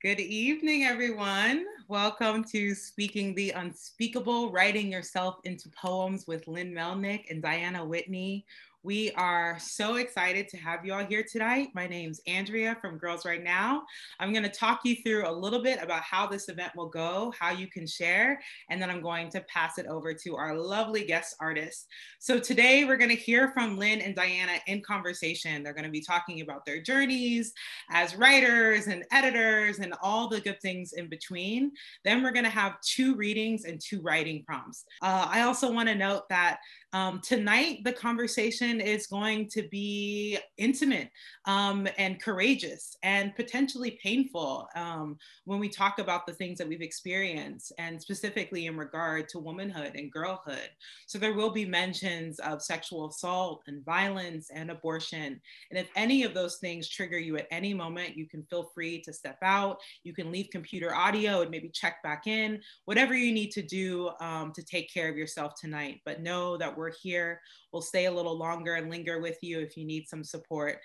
Good evening, everyone. Welcome to Speaking the Unspeakable, Writing Yourself into Poems with Lynn Melnick and Diana Whitney. We are so excited to have you all here tonight. My name's Andrea from Girls Write Now. I'm going to talk you through a little bit about how this event will go, how you can share, and then I'm going to pass it over to our lovely guest artists. So today we're going to hear from Lynn and Diana in conversation. They're going to be talking about their journeys as writers and editors and all the good things in between. Then we're going to have two readings and two writing prompts. Uh, I also want to note that um, tonight, the conversation is going to be intimate um, and courageous and potentially painful um, when we talk about the things that we've experienced, and specifically in regard to womanhood and girlhood. So, there will be mentions of sexual assault and violence and abortion. And if any of those things trigger you at any moment, you can feel free to step out. You can leave computer audio and maybe check back in, whatever you need to do um, to take care of yourself tonight. But know that we're here. We'll stay a little longer and linger with you if you need some support.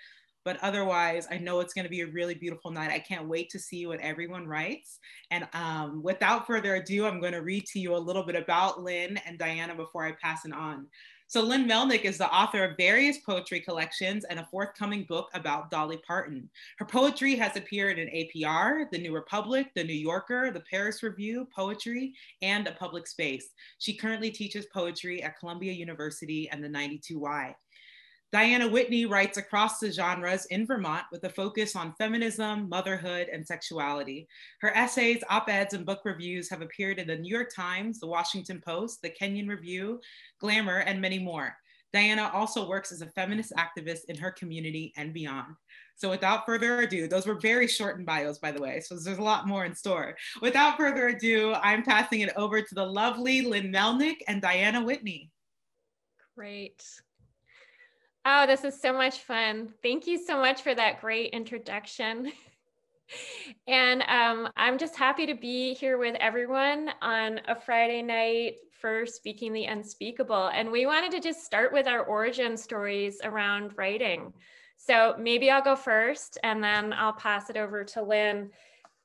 But otherwise, I know it's going to be a really beautiful night. I can't wait to see what everyone writes. And um, without further ado, I'm going to read to you a little bit about Lynn and Diana before I pass it on. So Lynn Melnick is the author of various poetry collections and a forthcoming book about Dolly Parton. Her poetry has appeared in APR, The New Republic, The New Yorker, The Paris Review, Poetry, and A Public Space. She currently teaches poetry at Columbia University and the 92Y. Diana Whitney writes across the genres in Vermont with a focus on feminism, motherhood, and sexuality. Her essays, op eds, and book reviews have appeared in the New York Times, the Washington Post, the Kenyon Review, Glamour, and many more. Diana also works as a feminist activist in her community and beyond. So, without further ado, those were very shortened bios, by the way, so there's a lot more in store. Without further ado, I'm passing it over to the lovely Lynn Melnick and Diana Whitney. Great. Oh, this is so much fun. Thank you so much for that great introduction. and um, I'm just happy to be here with everyone on a Friday night for Speaking the Unspeakable. And we wanted to just start with our origin stories around writing. So maybe I'll go first and then I'll pass it over to Lynn.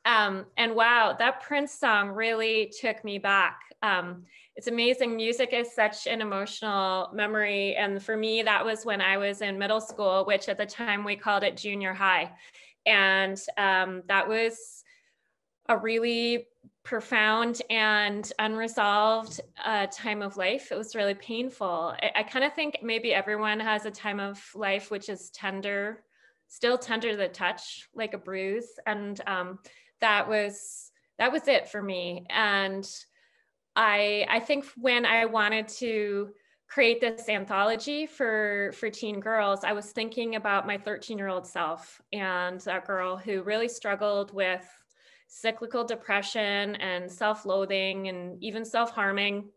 Um, and wow, that Prince song really took me back. Um, it's amazing. Music is such an emotional memory. And for me, that was when I was in middle school, which at the time we called it junior high. And um, that was a really profound and unresolved uh, time of life. It was really painful. I, I kind of think maybe everyone has a time of life which is tender, still tender to the touch, like a bruise. And um, that was that was it for me. And I I think when I wanted to create this anthology for for teen girls, I was thinking about my 13 year old self and that girl who really struggled with cyclical depression and self loathing and even self harming.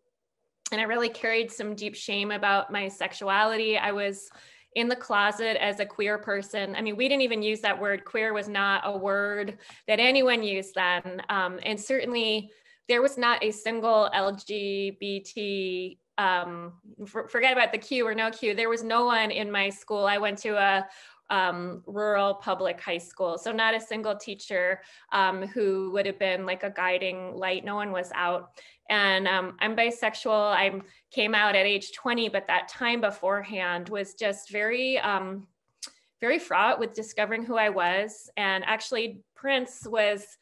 And I really carried some deep shame about my sexuality. I was in the closet as a queer person. I mean, we didn't even use that word. Queer was not a word that anyone used then. Um, and certainly, there was not a single LGBT um, for, forget about the Q or no Q. There was no one in my school. I went to a um, rural public high school, so not a single teacher um, who would have been like a guiding light. No one was out. And um, I'm bisexual. I came out at age 20, but that time beforehand was just very, um, very fraught with discovering who I was. And actually, Prince was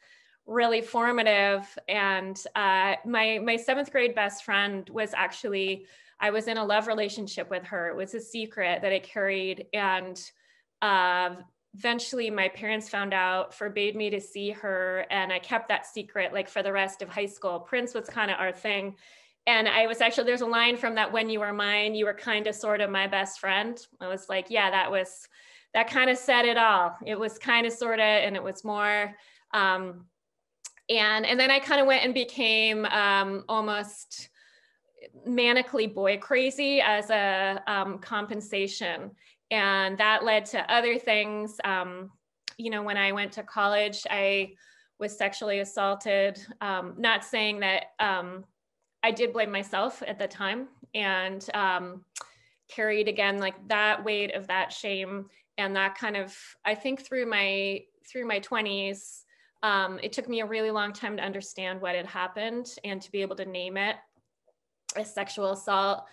really formative. And uh, my my seventh grade best friend was actually I was in a love relationship with her. It was a secret that I carried, and uh, eventually my parents found out, forbade me to see her, and I kept that secret like for the rest of high school. Prince was kind of our thing. And I was actually, there's a line from that when you were mine, you were kind of sort of my best friend. I was like, yeah, that was, that kind of said it all. It was kind of sort of, and it was more, um, and and then I kind of went and became um, almost manically boy crazy as a um, compensation, and that led to other things. Um, you know, when I went to college, I was sexually assaulted. Um, not saying that um, I did blame myself at the time, and um, carried again like that weight of that shame and that kind of. I think through my through my twenties Um, it took me a really long time to understand what had happened and to be able to name it as sexual assault.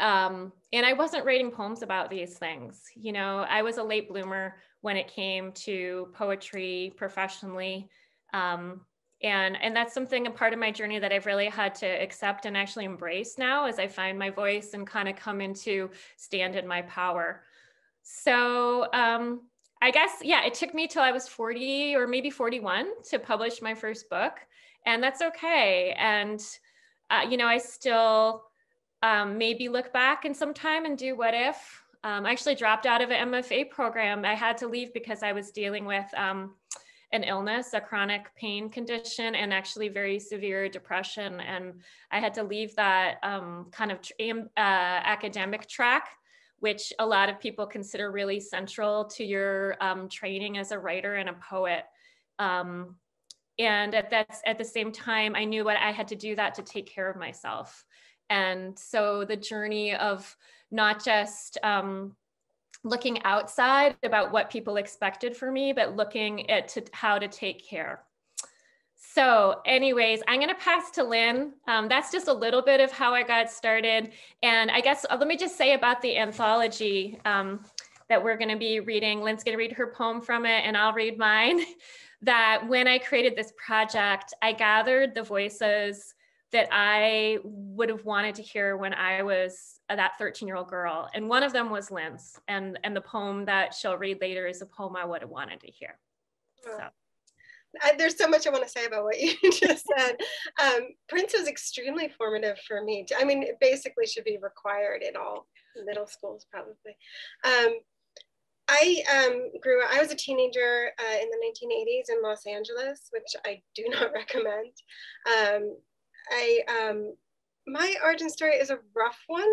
Um, and I wasn't writing poems about these things. You know, I was a late bloomer when it came to poetry professionally. Um, and and that's something a part of my journey that i've really had to accept and actually embrace now as i find my voice and kind of come into stand in my power so um, i guess yeah it took me till i was 40 or maybe 41 to publish my first book and that's okay. And uh, you know i still um, maybe look back in some time and do what if. Um, i actually dropped out of an mfa program. I had to leave because i was dealing with um, an illness, a chronic pain condition, and actually very severe depression. And I had to leave that um, kind of uh, academic track, which a lot of people consider really central to your um, training as a writer and a poet. Um, and at that, at the same time, I knew what I had to do that to take care of myself. And so the journey of not just um, looking outside about what people expected for me, but looking at to how to take care. So anyways, I'm going to pass to Lynn. Um, that's just a little bit of how I got started. And I guess uh, let me just say about the anthology um, that we're going to be reading. Lynn's going to read her poem from it and I'll read mine. that when I created this project, I gathered the voices that I would have wanted to hear when I was that 13 year old girl. And one of them was Lynn's. And, and the poem that she'll read later is a poem I would have wanted to hear. So. I, there's so much I want to say about what you just said. Um, Prince was extremely formative for me. I mean, it basically should be required in all middle schools, probably. Um, I um, grew up, I was a teenager uh, in the 1980s in Los Angeles, which I do not recommend. Um, I um, my origin story is a rough one,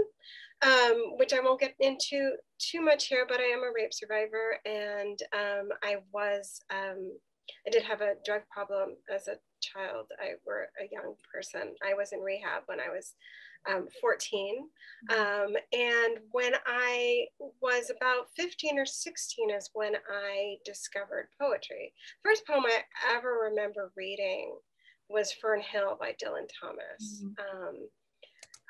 um, which I won't get into too much here, but I am a rape survivor and I was, I did have a drug problem as a child. I were a young person. I was in rehab when I was um, 14. Um, and when I was about 15 or 16 is when I discovered poetry. First poem I ever remember reading was Fern Hill by Dylan Thomas. Mm-hmm. Um,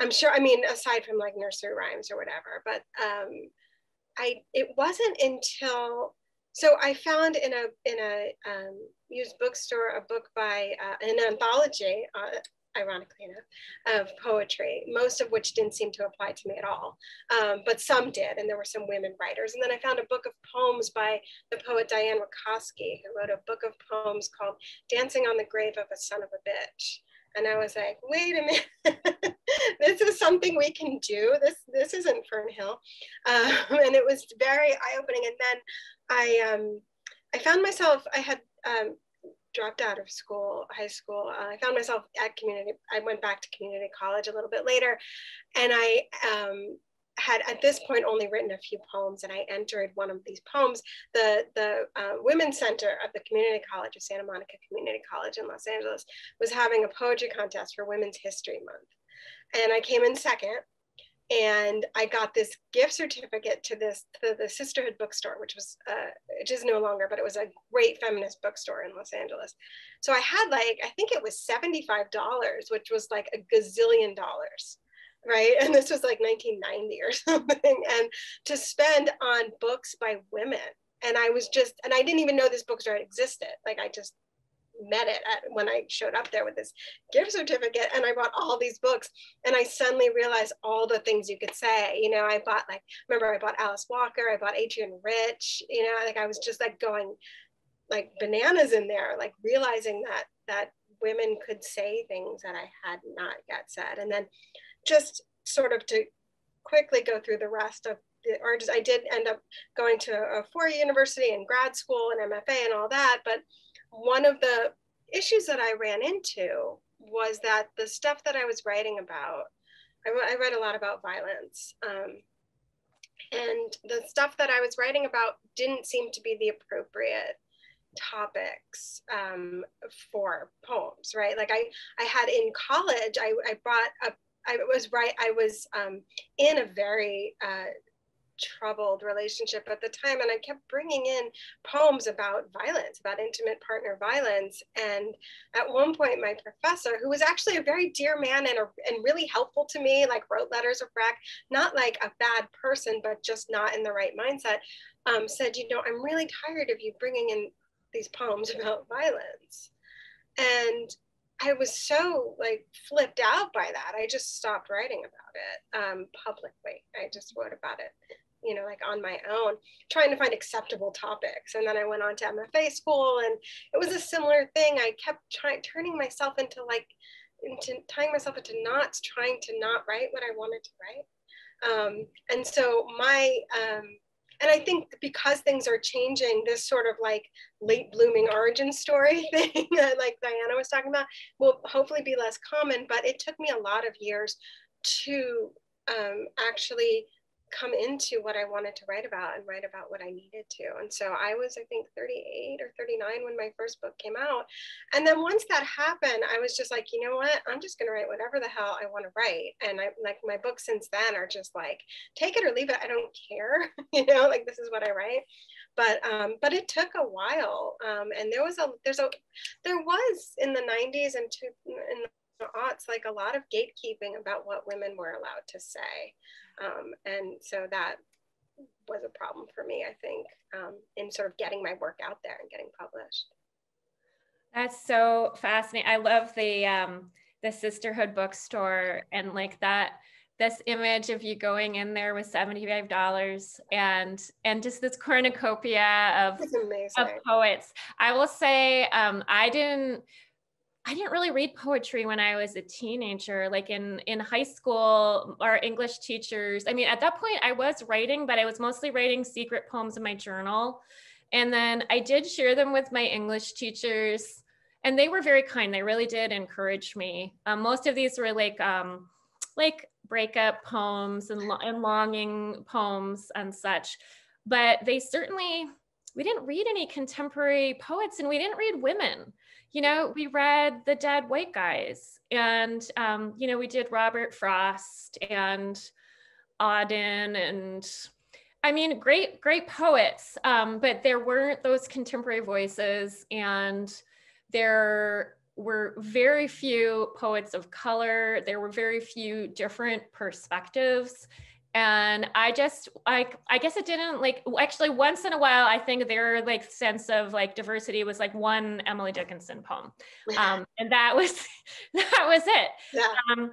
I'm sure, I mean, aside from like nursery rhymes or whatever, but um, I it wasn't until so I found in a in a um, used bookstore a book by uh, an anthology uh, ironically enough, of poetry, most of which didn't seem to apply to me at all, um, but some did, and there were some women writers. And then I found a book of poems by the poet Diane Wakoski, who wrote a book of poems called Dancing on the Grave of a Son of a Bitch. And I was like, wait a minute, this is something we can do. This this isn't Fern Hill, um, and it was very eye opening. And then I um, I found myself I had um, dropped out of school, high school. Uh, I found myself at community. I went back to community college a little bit later, and I um, had at this point only written a few poems. And I entered one of these poems. The the uh, Women's Center of the Community College of Santa Monica Community College in Los Angeles was having a poetry contest for Women's History Month, and I came in second and I got this gift certificate to this to the Sisterhood bookstore, which was uh, it is no longer, but it was a great feminist bookstore in Los Angeles. So I had like I think it was seventy five dollars, which was like a gazillion dollars, right? And this was like nineteen ninety or something, and to spend on books by women. And I was just, and I didn't even know this bookstore existed. Like I just met it at, when I showed up there with this gift certificate and I bought all these books and I suddenly realized all the things you could say. You know, I bought like, remember I bought Alice Walker, I bought Adrienne Rich, you know, like I was just like going like bananas in there, like realizing that that women could say things that I had not yet said. And then just sort of to quickly go through the rest of the, or just, I did end up going to a four-year university and grad school and MFA and all that, but one of the issues that I ran into was that the stuff that I was writing about, I, I read a lot about violence. Um, and the stuff that I was writing about didn't seem to be the appropriate topics um, for poems, right? Like I, I had in college, I, I brought a, I was right, I was um, in a very uh, troubled relationship at the time and i kept bringing in poems about violence about intimate partner violence and at one point my professor who was actually a very dear man and, a, and really helpful to me like wrote letters of rec not like a bad person but just not in the right mindset um, said you know i'm really tired of you bringing in these poems about violence. And I was so like flipped out by that. I just stopped writing about it um, publicly. I just wrote about it, you know, like on my own, trying to find acceptable topics. And then I went on to MFA school, and it was a similar thing. I kept trying turning myself into like into tying myself into knots, trying to not write what I wanted to write. Um, and so my um, and I think because things are changing, this sort of like late blooming origin story thing, like Diana was talking about, will hopefully be less common. But it took me a lot of years to um, actually come into what I wanted to write about and write about what I needed to. And so I was, I think, 38 or 39 when my first book came out. And then once that happened, I was just like, you know what? I'm just going to write whatever the hell I want to write. And I like my books since then are just like, take it or leave it. I don't care. you know, like this is what I write. But um, but it took a while. Um, and there was a there's a there was in the 90s and to, in the aughts like a lot of gatekeeping about what women were allowed to say. Um, and so that was a problem for me, I think, um, in sort of getting my work out there and getting published. That's so fascinating. I love the um, the sisterhood bookstore and like that this image of you going in there with $75 and and just this cornucopia of, of poets. I will say um, I didn't I didn't really read poetry when I was a teenager. Like in in high school, our English teachers, I mean, at that point I was writing, but I was mostly writing secret poems in my journal. And then I did share them with my English teachers, and they were very kind. They really did encourage me. Um, most of these were like um, like breakup poems and, and longing poems and such. But they certainly we didn't read any contemporary poets, and we didn't read women you know, we read The Dead White Guys and, um, you know, we did Robert Frost and Auden and I mean, great, great poets, um, but there weren't those contemporary voices and there were very few poets of color. There were very few different perspectives and i just like i guess it didn't like actually once in a while i think their like sense of like diversity was like one emily dickinson poem. Um, and that was that was it. Yeah. um,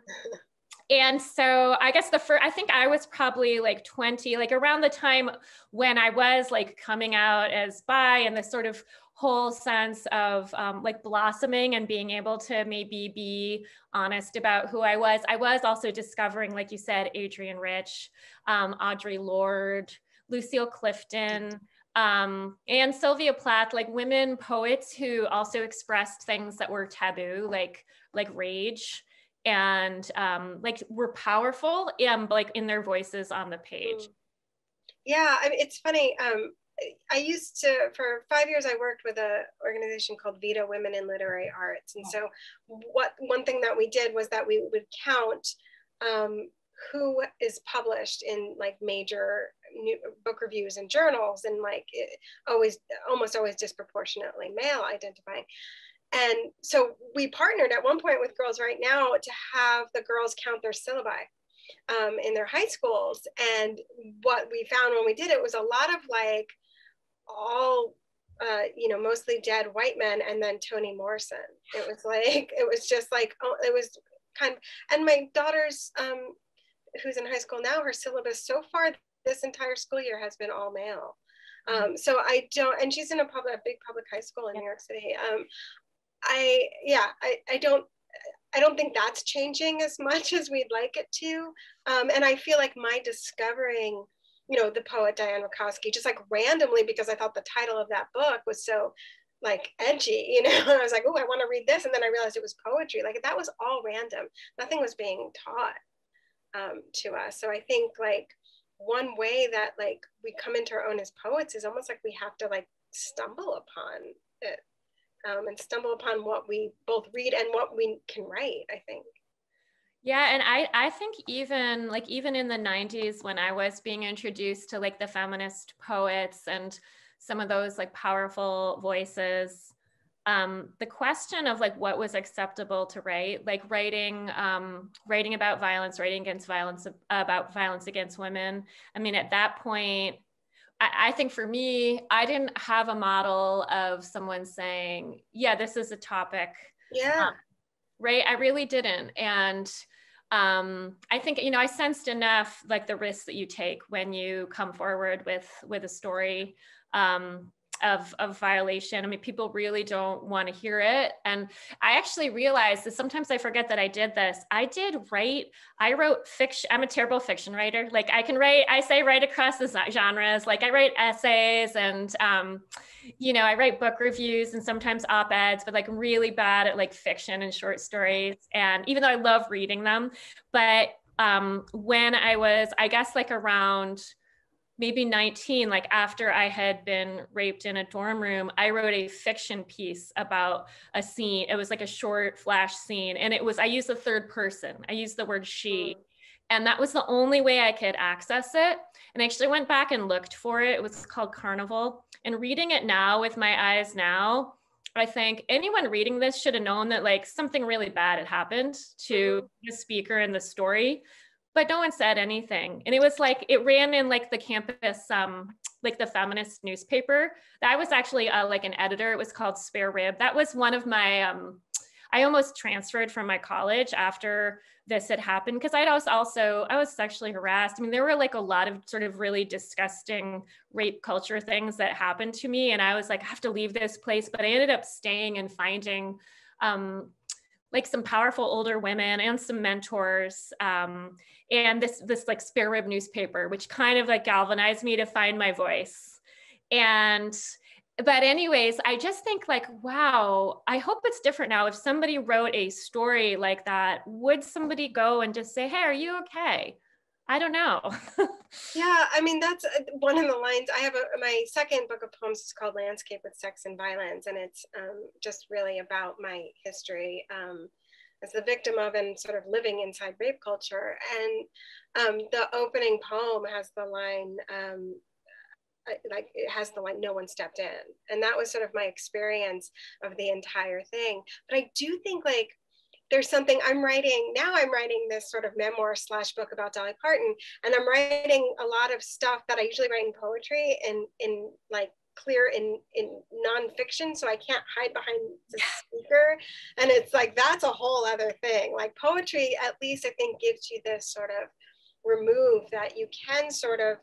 and so i guess the first i think i was probably like 20 like around the time when i was like coming out as bi and this sort of whole sense of um, like blossoming and being able to maybe be honest about who I was. I was also discovering, like you said, Adrienne Rich, um, Audre Lorde, Lucille Clifton, um, and Sylvia Plath, like women poets who also expressed things that were taboo, like like rage and um, like were powerful and like in their voices on the page. Mm. Yeah, I mean, it's funny. Um, I used to, for five years, I worked with an organization called VIDA Women in Literary Arts. And so, what one thing that we did was that we would count um, who is published in like major book reviews and journals, and like it, always, almost always disproportionately male identifying. And so, we partnered at one point with Girls Write Now to have the girls count their syllabi um, in their high schools. And what we found when we did it was a lot of like all uh, you know, mostly dead white men, and then Toni Morrison. It was like it was just like oh, it was kind. Of, and my daughter's, um, who's in high school now, her syllabus so far this entire school year has been all male. Um, so I don't, and she's in a public, a big public high school in New York City. Um, I yeah, I I don't. I don't think that's changing as much as we'd like it to. Um, and I feel like my discovering you know, the poet Diane Wakoski, just like randomly because I thought the title of that book was so like edgy, you know. I was like, oh, I want to read this, and then I realized it was poetry. Like that was all random. Nothing was being taught um, to us. So I think like one way that like we come into our own as poets is almost like we have to like stumble upon it um, and stumble upon what we both read and what we can write. I think. Yeah, and I I think even like even in the 90s when I was being introduced to like the feminist poets and some of those like powerful voices um, the question of like what was acceptable to write, like writing, um, writing about violence, writing against violence, about violence against women. I mean, at that point, I, I think for me, I didn't have a model of someone saying, "Yeah, this is a topic." Yeah. Um, right. I really didn't, and um, I think you know I sensed enough like the risks that you take when you come forward with with a story. Um, of, of violation. I mean, people really don't want to hear it. And I actually realized that sometimes I forget that I did this. I did write, I wrote fiction. I'm a terrible fiction writer. Like I can write, I say right across the genres. Like I write essays and, um, you know, I write book reviews and sometimes op-eds, but like really bad at like fiction and short stories. And even though I love reading them, but um, when I was, I guess like around, maybe 19, like after I had been raped in a dorm room, I wrote a fiction piece about a scene. It was like a short flash scene. And it was, I used the third person, I used the word she. Mm. And that was the only way I could access it. And I actually went back and looked for it. It was called Carnival. And reading it now with my eyes now, I think anyone reading this should have known that like something really bad had happened to mm. the speaker in the story but no one said anything. And it was like it ran in like the campus, um, like the feminist newspaper. That was actually uh, like an editor. It was called Spare Rib. That was one of my. Um, I almost transferred from my college after this had happened because I was also I was sexually harassed. I mean, there were like a lot of sort of really disgusting rape culture things that happened to me, and I was like, I have to leave this place. But I ended up staying and finding um, like some powerful older women and some mentors um, and this this like spare rib newspaper which kind of like galvanized me to find my voice. And but anyways i just think like wow i hope it's different now. If somebody wrote a story like that would somebody go and just say hey are you okay I don't know. yeah, I mean that's uh, one of the lines. I have a, my second book of poems is called "Landscape with Sex and Violence," and it's um, just really about my history um, as the victim of and sort of living inside rape culture. And um, the opening poem has the line, um, like it has the line, "No one stepped in," and that was sort of my experience of the entire thing. But I do think like there's something I'm writing now. I'm writing this sort of memoir slash book about Dolly Parton, and I'm writing a lot of stuff that I usually write in poetry and in like clear in in nonfiction, so I can't hide behind the speaker. And it's like that's a whole other thing. Like poetry, at least I think, gives you this sort of remove that you can sort of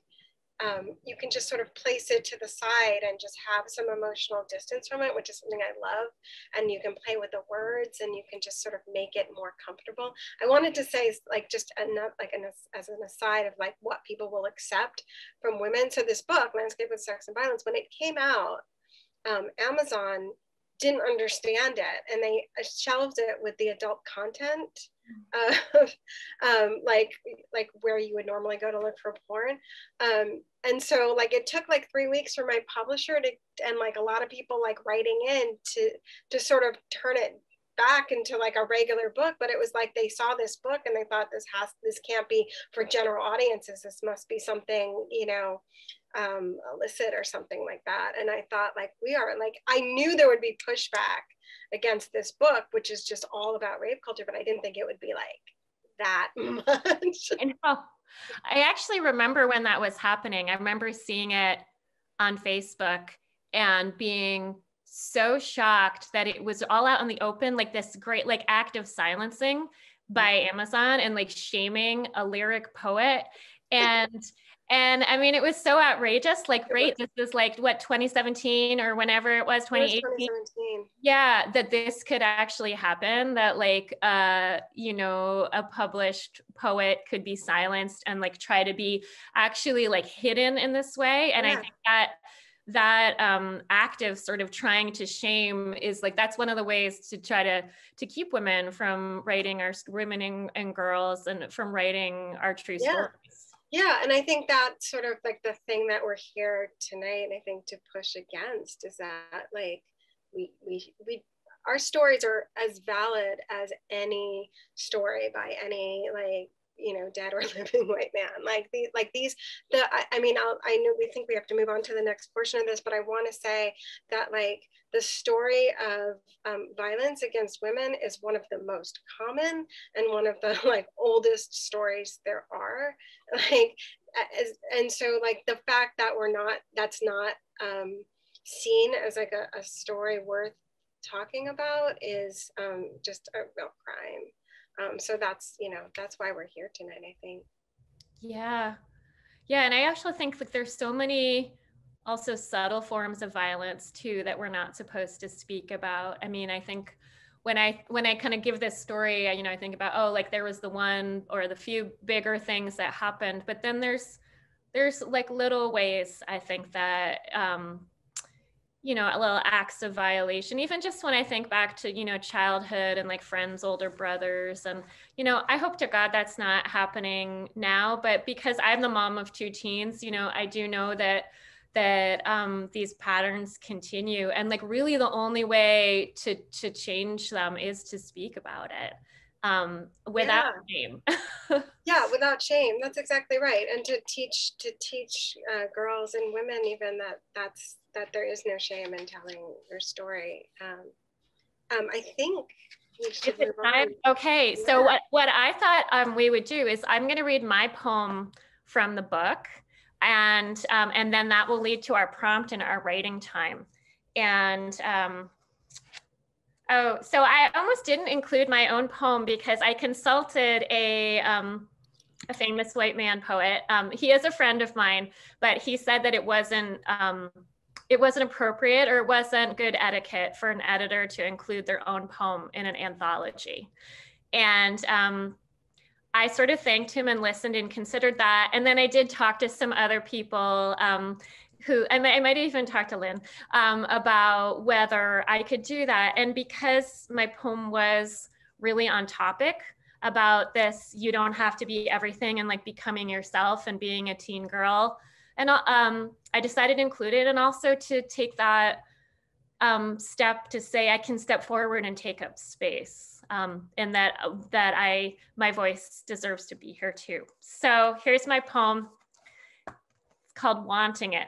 um, you can just sort of place it to the side and just have some emotional distance from it, which is something I love. And you can play with the words and you can just sort of make it more comfortable. I wanted to say like just enough, like an, as an aside of like what people will accept from women. So this book, Landscape with Sex and Violence, when it came out, um, Amazon didn't understand it and they shelved it with the adult content um, like like where you would normally go to look for porn. Um, and so like it took like three weeks for my publisher to and like a lot of people like writing in to to sort of turn it back into like a regular book but it was like they saw this book and they thought this has this can't be for general audiences. This must be something you know um, illicit or something like that. And i thought like we are like i knew there would be pushback against this book which is just all about rape culture but i didn't think it would be like that much. I, know. I actually remember when that was happening. I remember seeing it on facebook and being so shocked that it was all out in the open like this great like act of silencing by amazon and like shaming a lyric poet. And and I mean, it was so outrageous. Like, right, this is like what 2017 or whenever it was, 2018. 2017. Yeah, that this could actually happen. That like, uh, you know, a published poet could be silenced and like try to be actually like hidden in this way. And yeah. I think that that um, active sort of trying to shame is like that's one of the ways to try to to keep women from writing our women and, and girls and from writing our true yeah. stories yeah and i think that's sort of like the thing that we're here tonight i think to push against is that like we we we our stories are as valid as any story by any like you know dead or living white man. Like these like these the i, I mean I'll, i know we think we have to move on to the next portion of this but i want to say that like the story of um, violence against women is one of the most common and one of the like oldest stories there are. Like as, and so like the fact that we're not that's not um, seen as like a, a story worth talking about is um, just a real crime um, so that's you know that's why we're here tonight i think. Yeah. Yeah and i actually think like there's so many also subtle forms of violence too that we're not supposed to speak about. I mean i think when i when i kind of give this story you know i think about oh like there was the one or the few bigger things that happened but then there's there's like little ways i think that um you know, a little acts of violation, even just when I think back to, you know, childhood and like friends, older brothers. And, you know, I hope to God that's not happening now. But because I'm the mom of two teens, you know, I do know that that um, these patterns continue and like really the only way to to change them is to speak about it um, without yeah. shame. yeah, without shame. That's exactly right. And to teach to teach uh, girls and women even that that's that there is no shame in telling your story. Um, um, I think Okay, so what, what I thought um, we would do is I'm going to read my poem from the book, and um, and then that will lead to our prompt and our writing time. And um, oh, so I almost didn't include my own poem because I consulted a um, a famous white man poet. Um, he is a friend of mine, but he said that it wasn't um, it wasn't appropriate or it wasn't good etiquette for an editor to include their own poem in an anthology. And um, I sort of thanked him and listened and considered that. And then I did talk to some other people um, who I might, I might even talk to Lynn um, about whether I could do that. And because my poem was really on topic about this, you don't have to be everything and like becoming yourself and being a teen girl and uh, um, I decided to include it and also to take that um, step to say I can step forward and take up space um, and that uh, that I my voice deserves to be here too. So here's my poem. It's called Wanting It.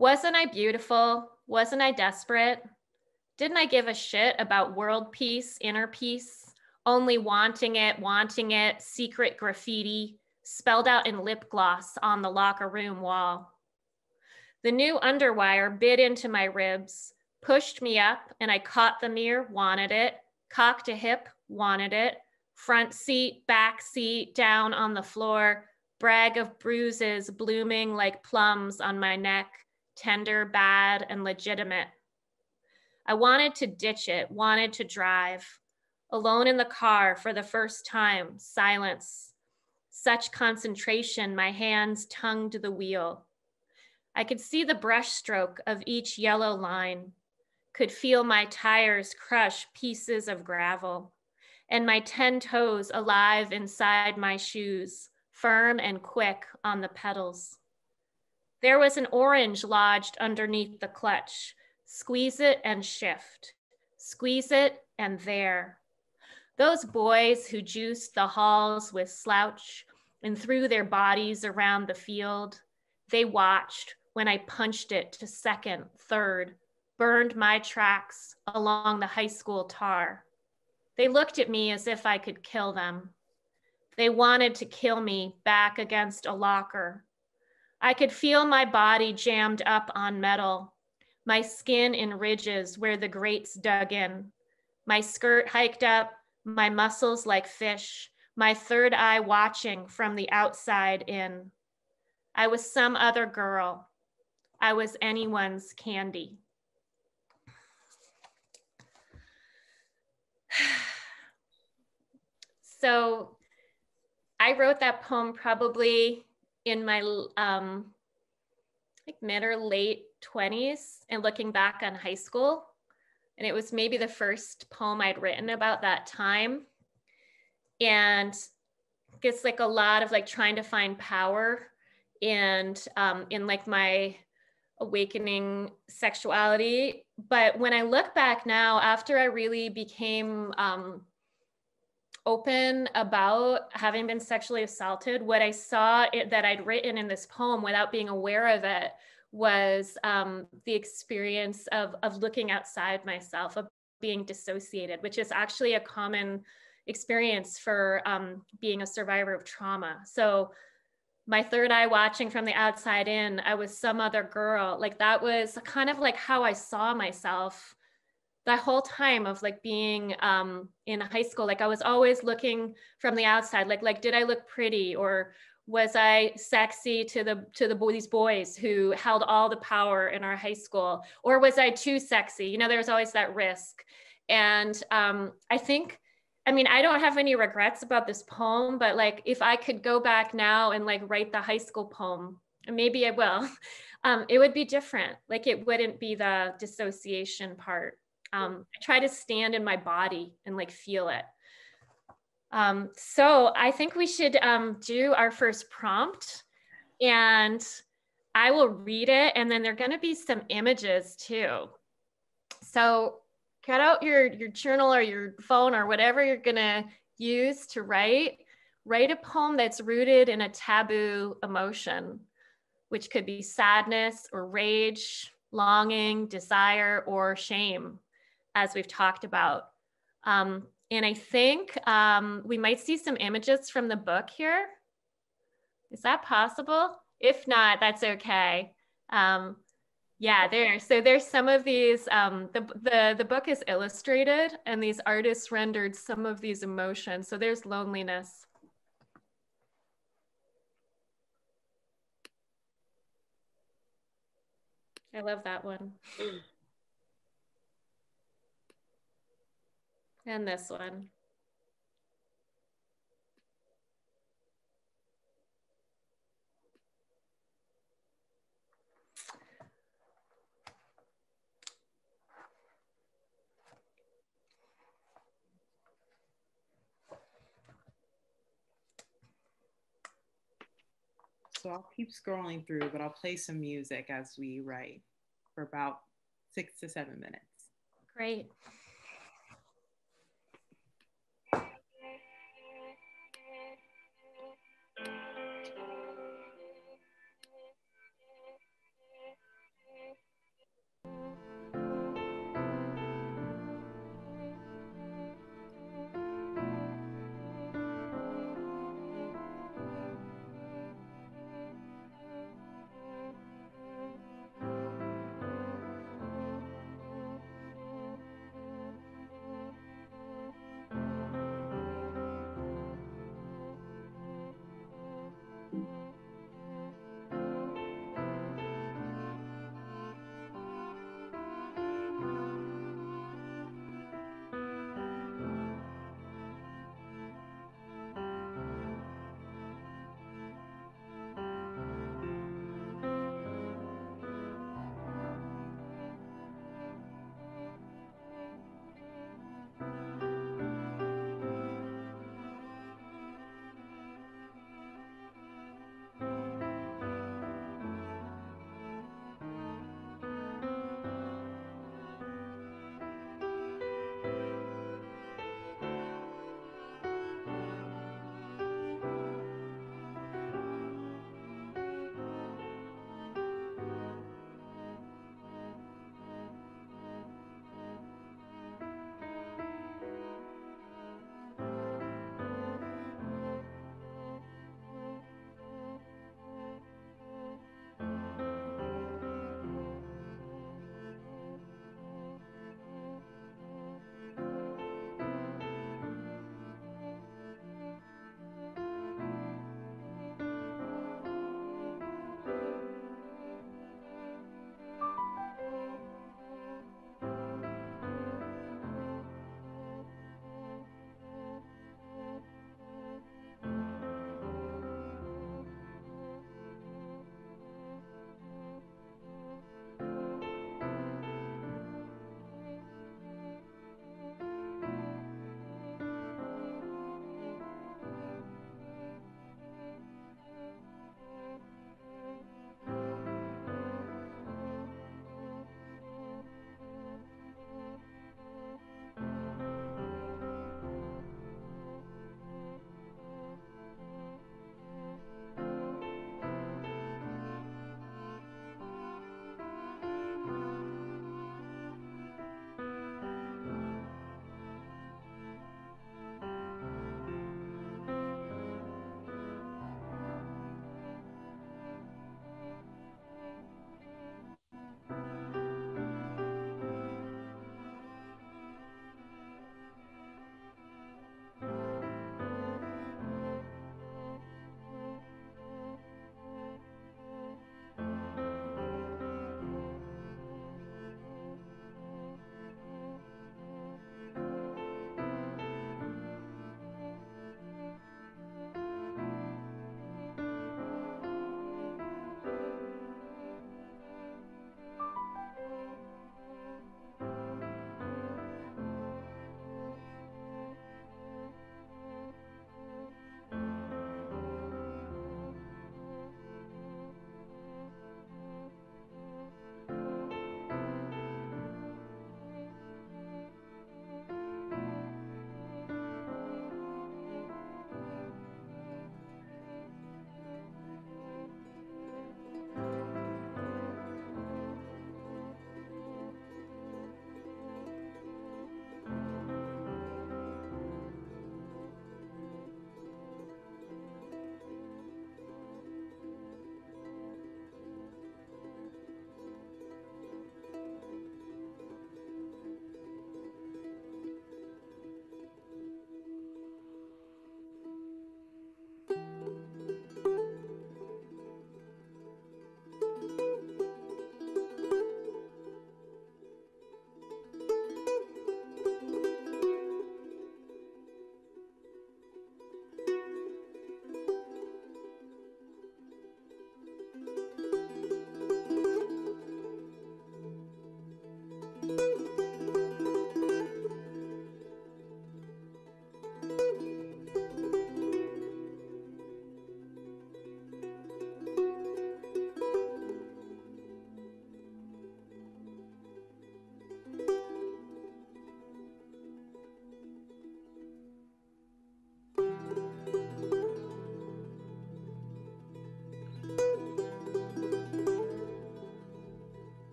Wasn't I beautiful? Wasn't I desperate? Didn't I give a shit about world peace, inner peace? Only wanting it, wanting it, secret graffiti, spelled out in lip gloss on the locker room wall. The new underwire bit into my ribs, pushed me up, and I caught the mirror, wanted it, cocked a hip, wanted it, front seat, back seat, down on the floor, brag of bruises blooming like plums on my neck, tender, bad, and legitimate. I wanted to ditch it, wanted to drive. Alone in the car for the first time, silence, such concentration, my hands tongued the wheel. I could see the brushstroke of each yellow line, could feel my tires crush pieces of gravel, and my 10 toes alive inside my shoes, firm and quick on the pedals. There was an orange lodged underneath the clutch. Squeeze it and shift. Squeeze it and there. Those boys who juiced the halls with slouch and threw their bodies around the field. They watched when I punched it to second, third, burned my tracks along the high school tar. They looked at me as if I could kill them. They wanted to kill me back against a locker. I could feel my body jammed up on metal, my skin in ridges where the grates dug in, my skirt hiked up, my muscles like fish, my third eye watching from the outside in. I was some other girl. I was anyone's candy. so I wrote that poem probably in my um, like mid or late 20s and looking back on high school. And it was maybe the first poem I'd written about that time and it's like a lot of like trying to find power and um, in like my awakening sexuality. But when I look back now, after I really became um, open about having been sexually assaulted, what I saw it, that I'd written in this poem without being aware of it was um, the experience of, of looking outside myself, of being dissociated, which is actually a common experience for um, being a survivor of trauma. So my third eye watching from the outside in, I was some other girl. Like that was kind of like how I saw myself that whole time of like being um, in high school. Like I was always looking from the outside, like like did I look pretty or was I sexy to the to the these boys who held all the power in our high school, or was I too sexy? You know, there's always that risk, and um, I think I mean, I don't have any regrets about this poem, but like if I could go back now and like write the high school poem, maybe I will, um, it would be different. Like it wouldn't be the dissociation part. Um, I try to stand in my body and like feel it. Um, so I think we should um, do our first prompt and I will read it and then there are gonna be some images too. So cut out your, your journal or your phone or whatever you're gonna use to write. Write a poem that's rooted in a taboo emotion, which could be sadness or rage, longing, desire, or shame, as we've talked about. Um, and I think um, we might see some images from the book here. Is that possible? If not, that's okay. Um, yeah, there. So there's some of these. Um, the the the book is illustrated, and these artists rendered some of these emotions. So there's loneliness. I love that one. And this one. So I'll keep scrolling through, but I'll play some music as we write for about six to seven minutes. Great.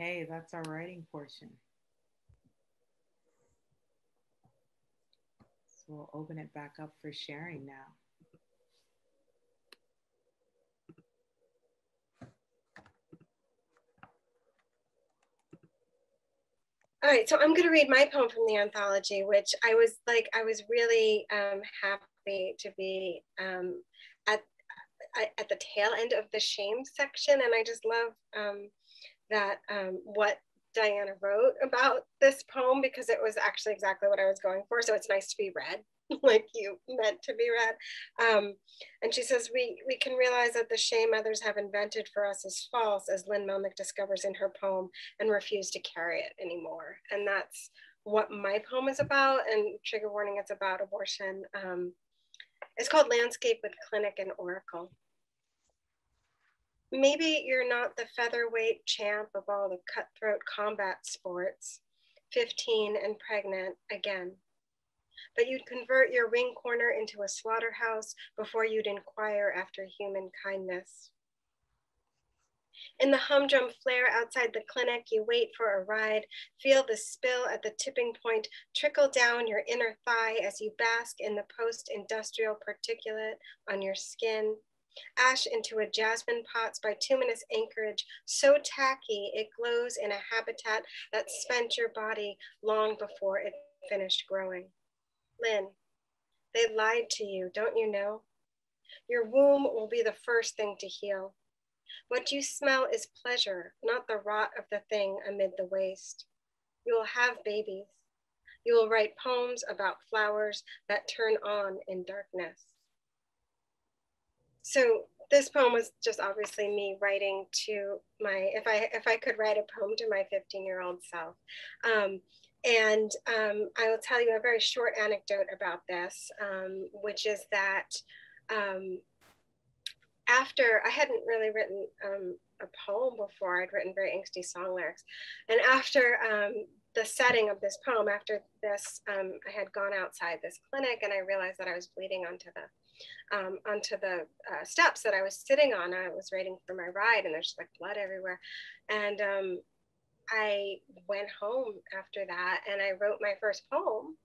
Okay, that's our writing portion. So we'll open it back up for sharing now. All right, so I'm going to read my poem from the anthology, which I was like, I was really um, happy to be um, at at the tail end of the shame section, and I just love um, that um, what Diana wrote about this poem because it was actually exactly what I was going for. So it's nice to be read like you meant to be read. Um, and she says, we, we can realize that the shame others have invented for us is false, as Lynn Melnick discovers in her poem, and refuse to carry it anymore. And that's what my poem is about. And trigger warning, it's about abortion. Um, it's called Landscape with Clinic and Oracle. Maybe you're not the featherweight champ of all the cutthroat combat sports, 15 and pregnant again. But you'd convert your ring corner into a slaughterhouse before you'd inquire after human kindness. In the humdrum flare outside the clinic, you wait for a ride, feel the spill at the tipping point trickle down your inner thigh as you bask in the post industrial particulate on your skin ash into a jasmine pot's bituminous anchorage, so tacky it glows in a habitat that spent your body long before it finished growing. Lynn, they lied to you, don't you know? Your womb will be the first thing to heal. What you smell is pleasure, not the rot of the thing amid the waste. You will have babies. You will write poems about flowers that turn on in darkness so this poem was just obviously me writing to my if i if i could write a poem to my 15 year old self. Um, and um, i will tell you a very short anecdote about this um, which is that um, after i hadn't really written um, a poem before. I'd written very angsty song lyrics. And after um, the setting of this poem after this i had gone outside this clinic and i realized that i was bleeding onto the um, onto the uh, steps that I was sitting on. I was waiting for my ride, and there's just like blood everywhere. And um, I went home after that, and I wrote my first poem,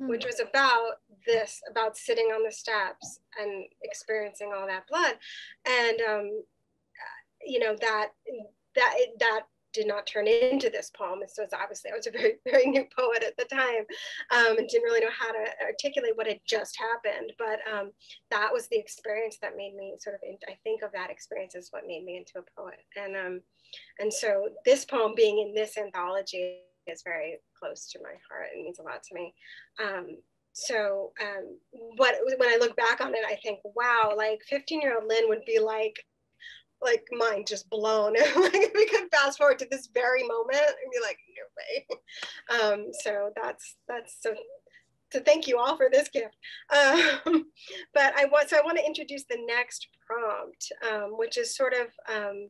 mm. which was about this, about sitting on the steps and experiencing all that blood. And um, you know that that that did not turn into this poem. And so obviously I was a very, very new poet at the time um, and didn't really know how to articulate what had just happened. But um, that was the experience that made me sort of, I think of that experience as what made me into a poet. And, um, and so this poem being in this anthology is very close to my heart. It means a lot to me. Um, so um, what, when I look back on it, I think, wow, like 15 year old Lynn would be like, like mind just blown. like we could fast forward to this very moment and be like, no way. Um, so that's that's so to thank you all for this gift. Um, but I want so I want to introduce the next prompt, um, which is sort of um,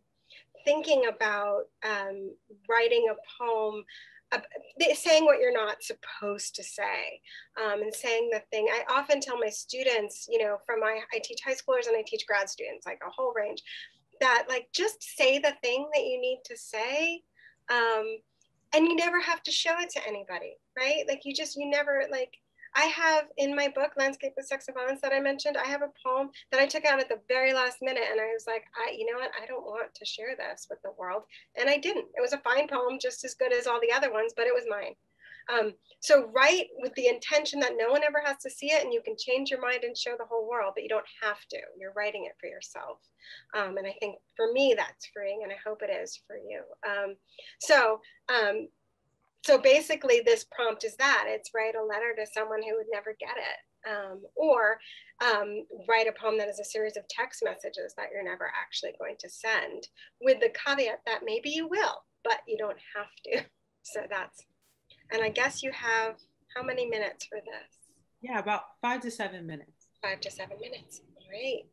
thinking about um, writing a poem. Uh, saying what you're not supposed to say um, and saying the thing i often tell my students you know from my i teach high schoolers and i teach grad students like a whole range that like just say the thing that you need to say um, and you never have to show it to anybody right? Like you just you never like i have in my book landscape of sex and violence that i mentioned i have a poem that i took out at the very last minute and i was like i you know what? I don't want to share this with the world and i didn't. It was a fine poem just as good as all the other ones but it was mine um, so write with the intention that no one ever has to see it and you can change your mind and show the whole world, but you don't have to. You're writing it for yourself. Um, and I think for me, that's freeing and I hope it is for you. Um, so, um, so basically this prompt is that it's write a letter to someone who would never get it. Um, or um, write a poem that is a series of text messages that you're never actually going to send with the caveat that maybe you will, but you don't have to. So that's and I guess you have how many minutes for this? Yeah, about five to seven minutes. Five to seven minutes. All right.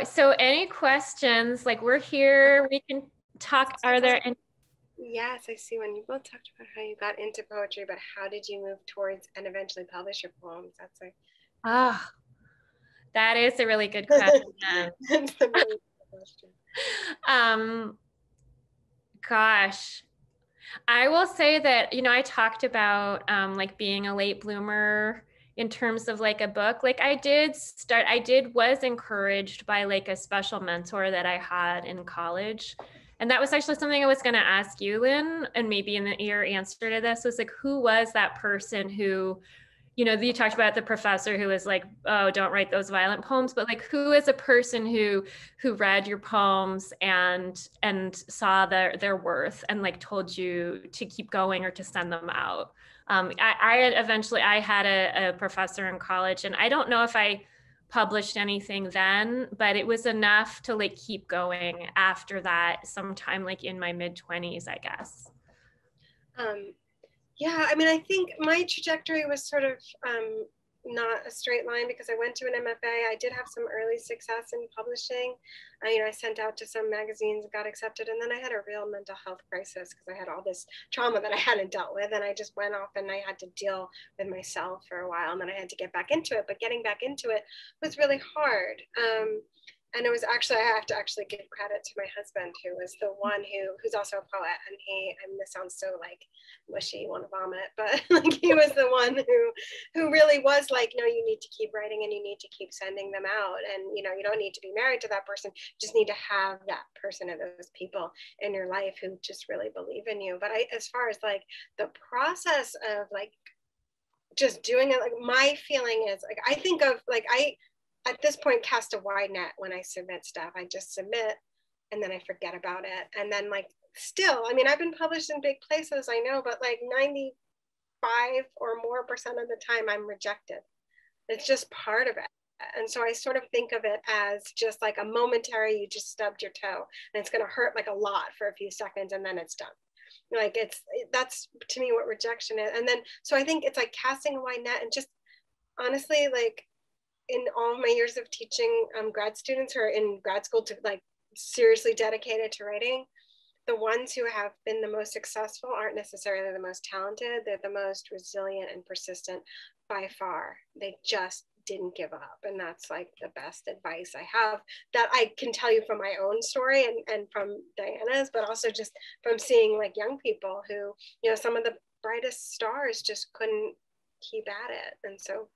Wow. So, any questions? Like, we're here. We can talk. Are there any? Yes, I see one. You both talked about how you got into poetry, but how did you move towards and eventually publish your poems? That's like, ah, oh, that is a really good question. That's the really good question. Um, gosh, I will say that you know I talked about um, like being a late bloomer in terms of like a book. Like i did start i did was encouraged by like a special mentor that i had in college. And that was actually something i was going to ask you lynn and maybe in the, your answer to this was like who was that person who you know you talked about the professor who was like oh don't write those violent poems but like who is a person who who read your poems and and saw their their worth and like told you to keep going or to send them out um, I, I eventually I had a, a professor in college, and I don't know if I published anything then, but it was enough to like keep going after that. Sometime like in my mid twenties, I guess. Um, yeah, I mean, I think my trajectory was sort of um, not a straight line because I went to an MFA. I did have some early success in publishing. I, you know, I sent out to some magazines, got accepted, and then I had a real mental health crisis because I had all this trauma that I hadn't dealt with, and I just went off and I had to deal with myself for a while, and then I had to get back into it. But getting back into it was really hard. Um, and it was actually I have to actually give credit to my husband who was the one who who's also a poet and he I mean this sounds so like mushy you want to vomit but like he was the one who who really was like no you need to keep writing and you need to keep sending them out and you know you don't need to be married to that person. You just need to have that person and those people in your life who just really believe in you. But I as far as like the process of like just doing it like my feeling is like I think of like I at this point cast a wide net when I submit stuff. I just submit and then I forget about it. And then like still, I mean, I've been published in big places, I know, but like 95 or more percent of the time I'm rejected. It's just part of it. And so I sort of think of it as just like a momentary, you just stubbed your toe and it's going to hurt like a lot for a few seconds and then it's done. Like it's, that's to me what rejection is. And then, so I think it's like casting a wide net and just honestly, like in all my years of teaching um, grad students who are in grad school to like seriously dedicated to writing, the ones who have been the most successful aren't necessarily the most talented. They're the most resilient and persistent by far. They just didn't give up. And that's like the best advice I have that I can tell you from my own story and, and from Diana's, but also just from seeing like young people who, you know, some of the brightest stars just couldn't keep at it. And so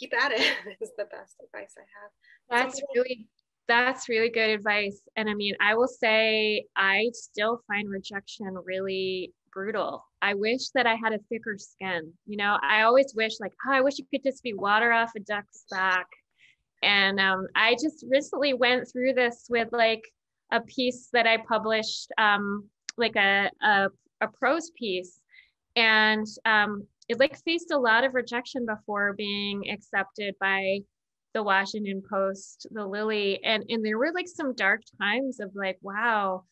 keep at it is the best advice I have. That's Something really that's really good advice. And I mean, I will say I still find rejection really brutal. I wish that I had a thicker skin. You know, I always wish like, oh, I wish it could just be water off a duck's back. And um, I just recently went through this with like a piece that I published, um, like a, a, a prose piece. And um, it like faced a lot of rejection before being accepted by the Washington Post, the Lily, and and there were like some dark times of like, wow,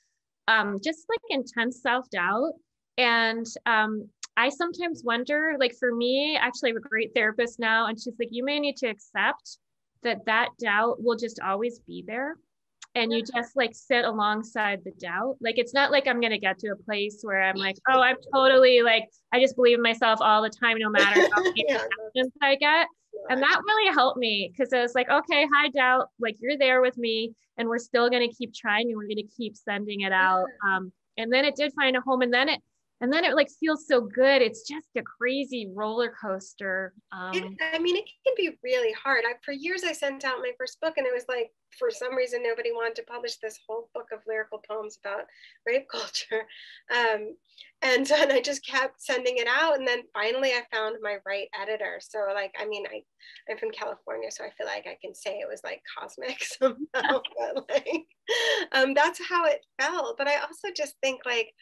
um, just like intense self doubt. And um, I sometimes wonder, like for me, actually, I have a great therapist now, and she's like, you may need to accept that that doubt will just always be there and you just like sit alongside the doubt. Like it's not like I'm gonna get to a place where I'm like, oh, I'm totally like I just believe in myself all the time, no matter how many yeah, I get. And that really helped me because I was like, okay, hi doubt, like you're there with me, and we're still gonna keep trying, and we're gonna keep sending it out. Um, and then it did find a home, and then it and then it like feels so good. It's just a crazy roller coaster um, it, i mean it can be really hard. I, for years i sent out my first book and it was like for some reason nobody wanted to publish this whole book of lyrical poems about rape culture. Um, and then i just kept sending it out and then finally i found my right editor. So like i mean i i'm from california so i feel like i can say it was like cosmic somehow but like um, that's how it felt. But i also just think like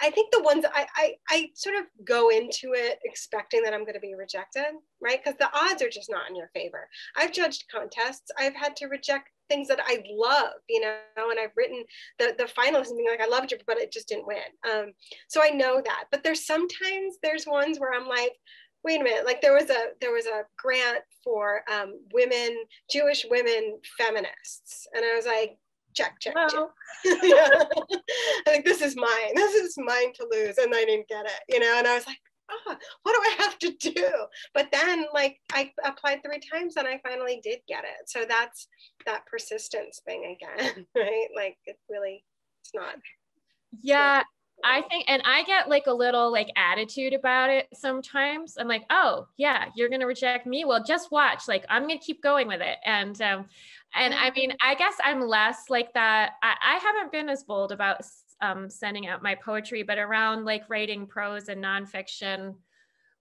I think the ones I, I, I sort of go into it expecting that I'm going to be rejected, right? Because the odds are just not in your favor. I've judged contests. I've had to reject things that I love, you know, and I've written the the finalists and being like, I loved you, but it just didn't win. Um, so I know that. But there's sometimes there's ones where I'm like, wait a minute like there was a there was a grant for um, women jewish women feminists and i was like check check check yeah. i think this is mine this is mine to lose and i didn't get it you know and i was like oh, what do i have to do but then like i applied three times and i finally did get it so that's that persistence thing again right like it really it's not yeah I think, and I get like a little like attitude about it sometimes. I'm like, oh yeah, you're gonna reject me. Well, just watch. Like I'm gonna keep going with it. And um, and I mean, I guess I'm less like that. I, I haven't been as bold about um, sending out my poetry, but around like writing prose and nonfiction,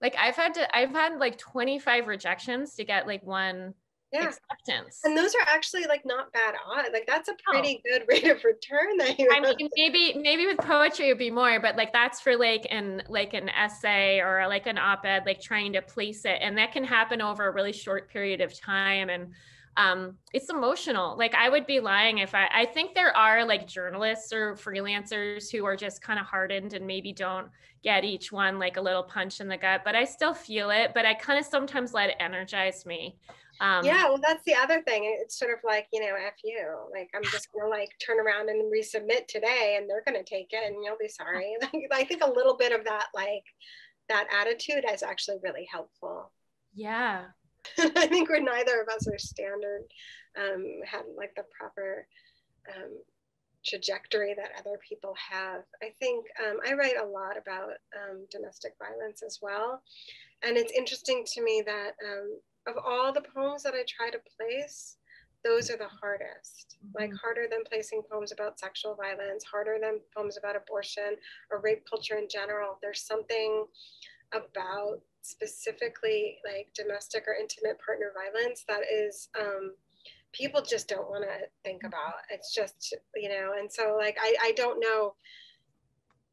like I've had to, I've had like 25 rejections to get like one yeah. acceptance. And those are actually like not bad odds. Like that's a pretty good rate of return that you I mean maybe maybe with poetry it would be more, but like that's for like an like an essay or like an op-ed, like trying to place it. And that can happen over a really short period of time. And um it's emotional. Like I would be lying if I I think there are like journalists or freelancers who are just kind of hardened and maybe don't get each one like a little punch in the gut, but I still feel it. But I kind of sometimes let it energize me. Um, yeah, well, that's the other thing. It's sort of like, you know, F you. Like, I'm just going to like turn around and resubmit today and they're going to take it and you'll be sorry. I think a little bit of that, like, that attitude is actually really helpful. Yeah. I think we're neither of us are standard, um, had like the proper um, trajectory that other people have. I think um, I write a lot about um, domestic violence as well. And it's interesting to me that um, of all the poems that I try to place, those are the hardest, mm-hmm. like harder than placing poems about sexual violence, harder than poems about abortion or rape culture in general. There's something about specifically like domestic or intimate partner violence that is um, people just don't want to think mm-hmm. about. It's just, you know, and so like I, I don't know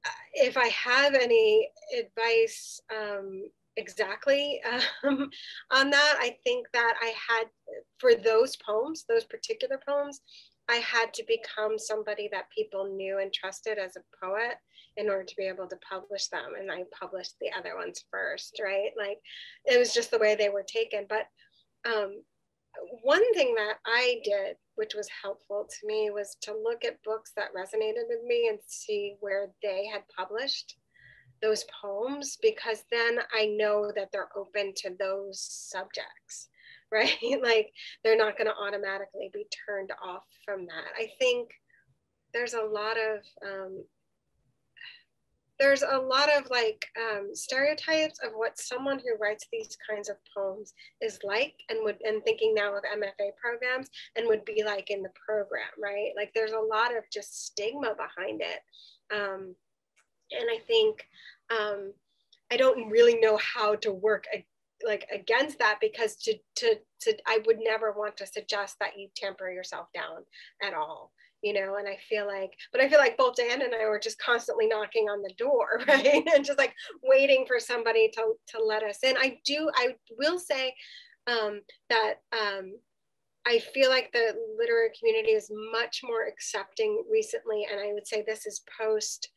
uh, if I have any advice um, exactly um, on that. I think that I had, for those poems, those particular poems, I had to become somebody that people knew and trusted as a poet in order to be able to publish them. And I published the other ones first, right? Like it was just the way they were taken. But um, one thing that I did, which was helpful to me, was to look at books that resonated with me and see where they had published those poems because then I know that they're open to those subjects, right? like they're not going to automatically be turned off from that. I think there's a lot of um, there's a lot of like um, stereotypes of what someone who writes these kinds of poems is like and would and thinking now of mfa programs and would be like in the program right? Like there's a lot of just stigma behind it. Um, and I think um, I don't really know how to work like against that because to, to to I would never want to suggest that you tamper yourself down at all you know and i feel like but i feel like both Diana and i were just constantly knocking on the door right and just like waiting for somebody to, to let us in i do i will say um, that um, i feel like the literary community is much more accepting recently and i would say this is post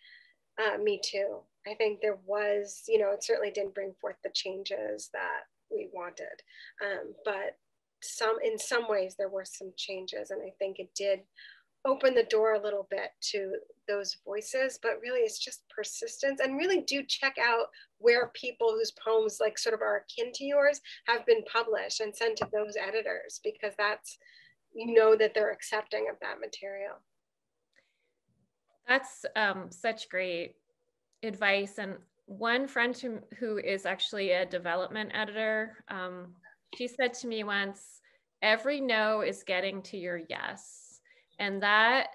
uh, Me Too. I think there was, you know, it certainly didn't bring forth the changes that we wanted, um, but some in some ways there were some changes, and I think it did open the door a little bit to those voices but really it's just persistence and really do check out where people whose poems like sort of are akin to yours have been published and sent to those editors because that's you know that they're accepting of that material that's um, such great advice. And one friend who, who is actually a development editor, um, she said to me once, every no is getting to your yes. And that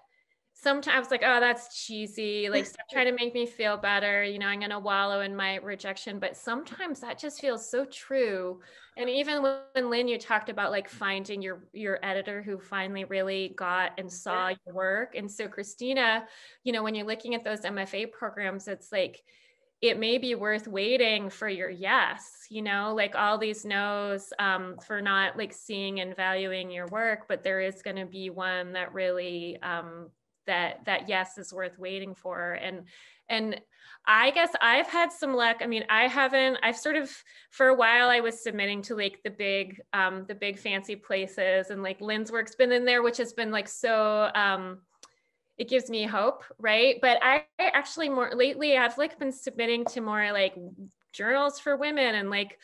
sometimes like oh that's cheesy like stop trying to make me feel better you know i'm going to wallow in my rejection. But sometimes that just feels so true. And even when lynn you talked about like finding your your editor who finally really got and saw your work. And so christina you know when you're looking at those mfa programs it's like it may be worth waiting for your yes you know like all these no's um, for not like seeing and valuing your work but there is going to be one that really um, that that yes is worth waiting for and and I guess I've had some luck. I mean, I haven't, I've sort of, for a while, I was submitting to like the big, um, the big fancy places and like Lynn's work's been in there, which has been like so, um, it gives me hope, right? But I, actually more lately, I've like been submitting to more like journals for women and like,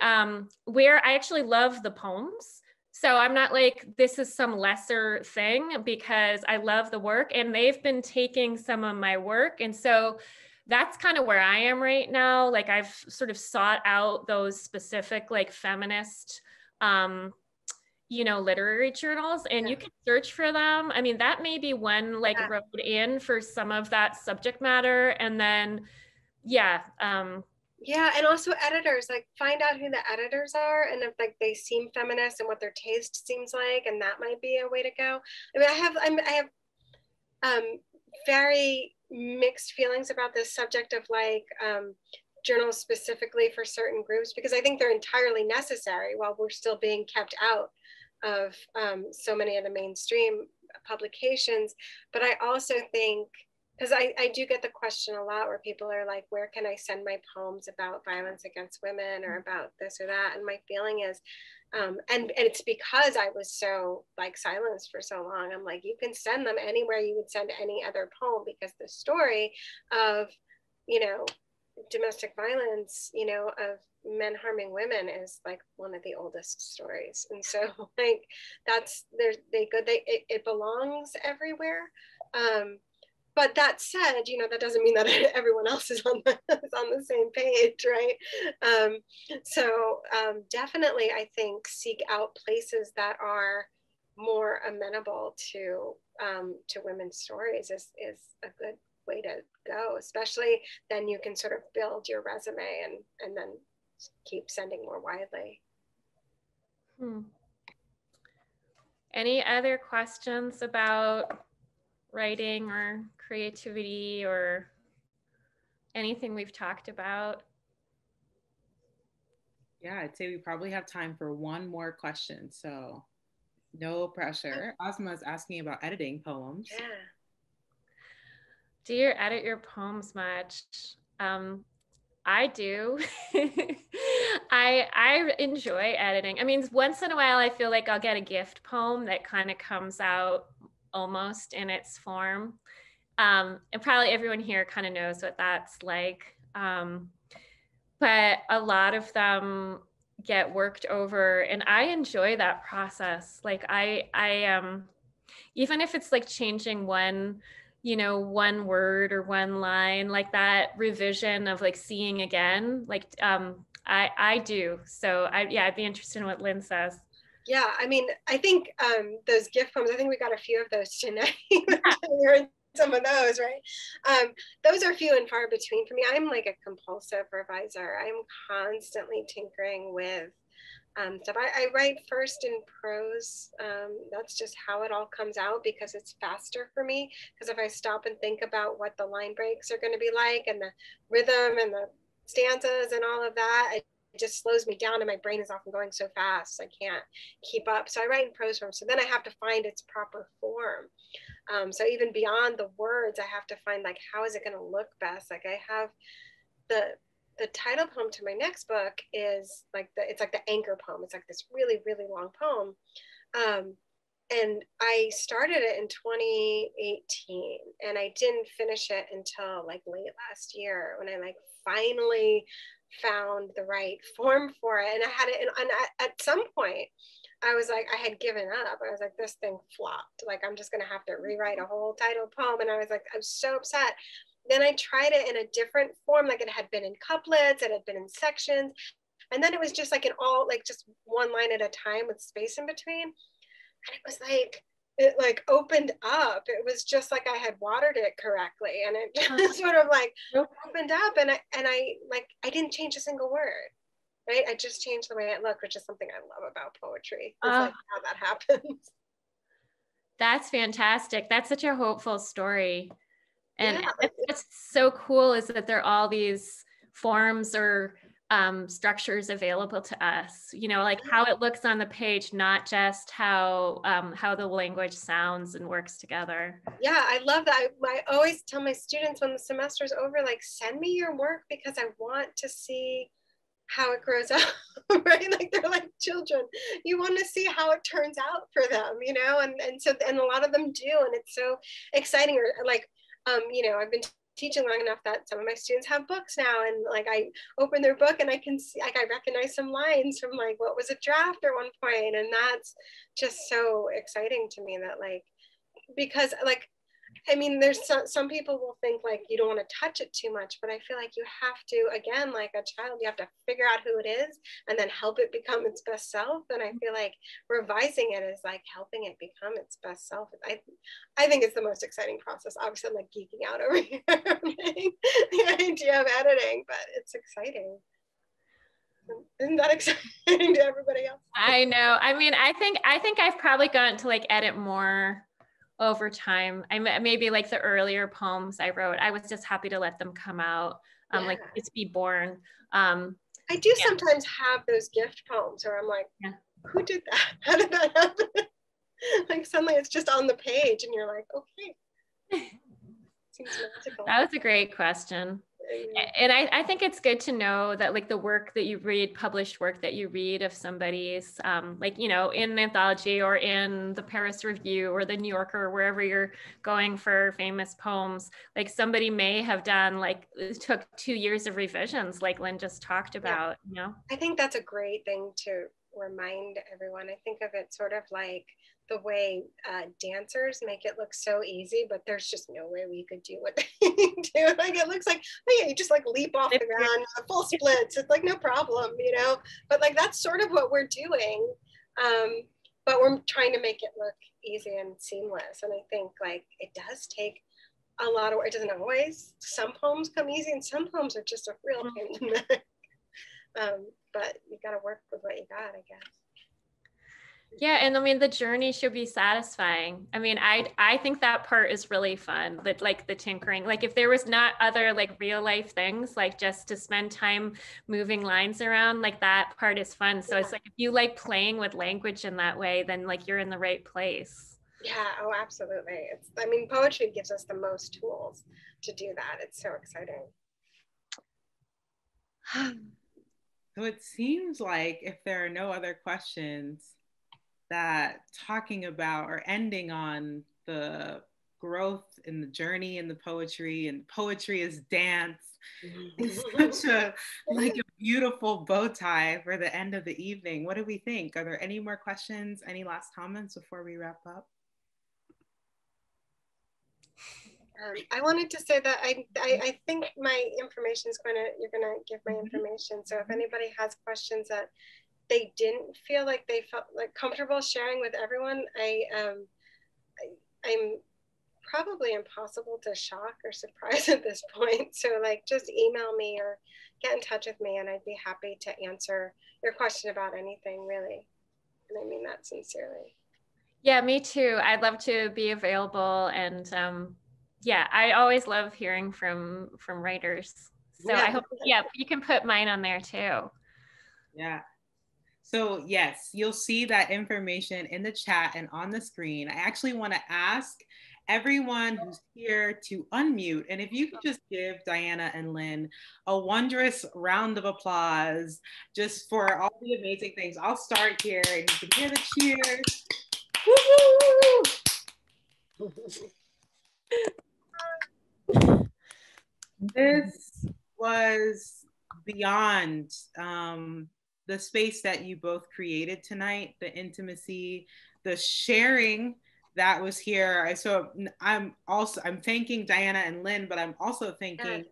um, where I actually love the poems. So I'm not like, this is some lesser thing because I love the work and they've been taking some of my work. And so that's kind of where I am right now. Like I've sort of sought out those specific like feminist um you know literary journals and yeah. you can search for them i mean that may be one like yeah. road in for some of that subject matter and then yeah um yeah and also editors like find out who the editors are and if like they seem feminist and what their taste seems like and that might be a way to go i mean i have I'm, i have um very mixed feelings about this subject of like um, journals specifically for certain groups because I think they're entirely necessary while we're still being kept out of um, so many of the mainstream publications. But I also think, because I, I do get the question a lot where people are like, where can I send my poems about violence against women or about this or that? And my feeling is, um, and, and it's because I was so like silenced for so long. I'm like, you can send them anywhere you would send any other poem because the story of, you know, domestic violence, you know, of men harming women is like one of the oldest stories. And so like that's there's they good they it, it belongs everywhere. Um, but that said, you know, that doesn't mean that everyone else is on the, is on the same page, right? Um, so um, definitely, I think seek out places that are more amenable to um, to women's stories is is a good way to go. Especially then you can sort of build your resume and and then keep sending more widely. Hmm. Any other questions about writing or creativity or anything we've talked about? Yeah, I'd say we probably have time for one more question. So no pressure. Asma is asking about editing poems. Yeah. Do you edit your poems much? Um, I do. I I enjoy editing. I mean, once in a while, I feel like I'll get a gift poem that kind of comes out almost in its form. Um, and probably everyone here kind of knows what that's like. Um, but a lot of them get worked over and I enjoy that process. Like I, I, um, even if it's like changing one, you know, one word or one line like that revision of like seeing again, like, um, I, I do. So I, yeah, I'd be interested in what Lynn says. Yeah, I mean, I think um, those gift poems. I think we got a few of those tonight. Yeah. some of those, right? Um, those are few and far between for me. I'm like a compulsive reviser. I'm constantly tinkering with um, stuff. I, I, write first in prose. Um, that's just how it all comes out because it's faster for me. Because if I stop and think about what the line breaks are going to be like and the rhythm and the stanzas and all of that, it just slows me down and my brain is often going so fast I can't keep up. So I write in prose form. So then I have to find its proper form. Um, so even beyond the words, I have to find like how is it going to look best? Like I have the the title poem to my next book is like the it's like the anchor poem. It's like this really really long poem. Um, and I started it in 2018 and I didn't finish it until like late last year when I like finally found the right form for it. And I had it, and, and I, at some point, I was like, I had given up. I was like, this thing flopped. Like, I'm just going to have to rewrite a whole title poem. And I was like, I'm so upset. Then I tried it in a different form, like it had been in couplets, it had been in sections. And then it was just like an all, like just one line at a time with space in between. And it was like, it like opened up. It was just like I had watered it correctly, and it just sort of like opened up. And I and I like I didn't change a single word, right? I just changed the way it looked, which is something I love about poetry. uh, like how that happens. That's fantastic. That's such a hopeful story, and yeah. what's so cool is that there are all these forms or um, structures available to us. You know, like how it looks on the page, not just how um, how the language sounds and works together. Yeah, I love that. I, I always tell my students when the semester's over, like, send me your work because I want to see how it grows up, right? Like they're like children. You want to see how it turns out for them, you know? And and so and a lot of them do, and it's so exciting. Or like, um, you know, I've been teaching long enough that some of my students have books now and like i open their book and i can see like i recognize some lines from like what was a draft at one point and that's just so exciting to me that like because like I mean, there's some, some people will think like you don't want to touch it too much, but I feel like you have to, again, like a child, you have to figure out who it is and then help it become its best self. And I feel like revising it is like helping it become its best self. I, I think it's the most exciting process. Obviously, I'm like geeking out over here, the idea of editing, but it's exciting. Isn't that exciting to everybody else? I know. I mean, I think I think I've probably gotten to like edit more over time. I maybe like the earlier poems I wrote, I was just happy to let them come out, um, yeah. like it's be born. Um, I do yeah. sometimes have those gift poems where I'm like, yeah. who did that? How did that happen? like suddenly it's just on the page and you're like, okay. that was a great question and I, I think it's good to know that like the work that you read published work that you read of somebody's um, like you know in an anthology or in the paris review or the new yorker or wherever you're going for famous poems like somebody may have done like it took two years of revisions like lynn just talked about yeah. you know? I think that's a great thing to remind everyone. I think of it sort of like the way uh, dancers make it look so easy, but there's just no way we could do what they do. Like it looks like, oh yeah, you just like leap off the ground, full splits. It's like no problem, you know. But like that's sort of what we're doing. Um, but we're trying to make it look easy and seamless. And I think like it does take a lot of work. It doesn't always. Some poems come easy, and some poems are just a real pain in the neck. Um, but you got to work with what you got, I guess yeah and i mean the journey should be satisfying. I mean i i think that part is really fun that like the tinkering. Like if there was not other like real life things like just to spend time moving lines around like that part is fun. So it's like if you like playing with language in that way then like you're in the right place. Yeah oh absolutely. It's i mean poetry gives us the most tools to do that. It's so exciting. So it seems like if there are no other questions that talking about or ending on the growth and the journey and the poetry and poetry is dance is such a like a beautiful bow tie for the end of the evening what do we think are there any more questions any last comments before we wrap up um, I wanted to say that I, I, I think my information is going to, you're going to give my mm-hmm. information. So if anybody has questions that they didn't feel like they felt like comfortable sharing with everyone, I um, I, I'm probably impossible to shock or surprise at this point. So like just email me or get in touch with me and I'd be happy to answer your question about anything really. And I mean that sincerely. Yeah, me too. I'd love to be available and um, yeah, I always love hearing from from writers. So yeah. I hope yeah, you can put mine on there too. Yeah, so yes, you'll see that information in the chat and on the screen. I actually want to ask everyone who's here to unmute. And if you could just give Diana and Lynn a wondrous round of applause just for all the amazing things. I'll start here and you can hear the cheers. this was beyond um, the space that you both created tonight, the intimacy, the sharing that was here. I so I'm also I'm thanking Diana and Lynn, but I'm also thanking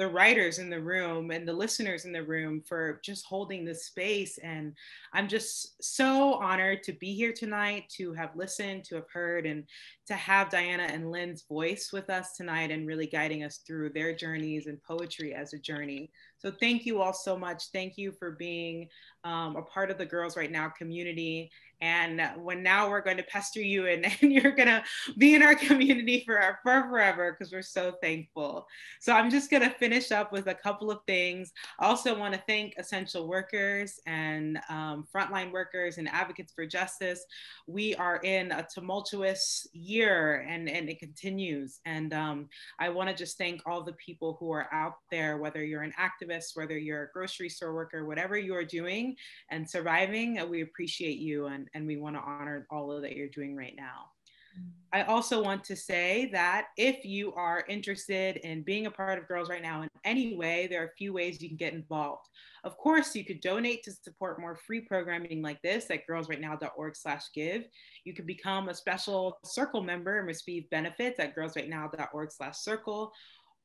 the writers in the room and the listeners in the room for just holding this space. And I'm just so honored to be here tonight, to have listened, to have heard, and to have Diana and Lynn's voice with us tonight and really guiding us through their journeys and poetry as a journey. So thank you all so much. Thank you for being um, a part of the Girls Write Now community. And when now we're going to pester you and, and you're going to be in our community for, for forever because we're so thankful. So I'm just going to finish up with a couple of things. I also want to thank essential workers and um, frontline workers and advocates for justice. We are in a tumultuous year and, and it continues. And um, I want to just thank all the people who are out there, whether you're an activist, whether you're a grocery store worker, whatever you are doing and surviving, we appreciate you. And, and we want to honor all of that you're doing right now. Mm. I also want to say that if you are interested in being a part of Girls Write Now in any way, there are a few ways you can get involved. Of course, you could donate to support more free programming like this at girlswritenow.org slash give. You could become a special circle member and receive benefits at girlswritenow.org slash circle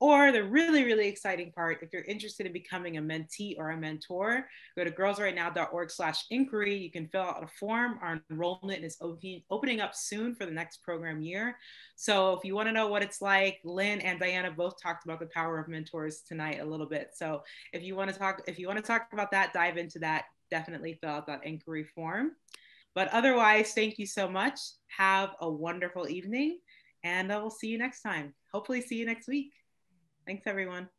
or the really, really exciting part, if you're interested in becoming a mentee or a mentor, go to girlswritenow.org slash inquiry. You can fill out a form. Our enrollment is opening up soon for the next program year. So if you want to know what it's like, Lynn and Diana both talked about the power of mentors tonight a little bit. So if you want to talk, if you want to talk about that, dive into that, definitely fill out that inquiry form. But otherwise, thank you so much. Have a wonderful evening and I will see you next time. Hopefully see you next week. Thanks, everyone.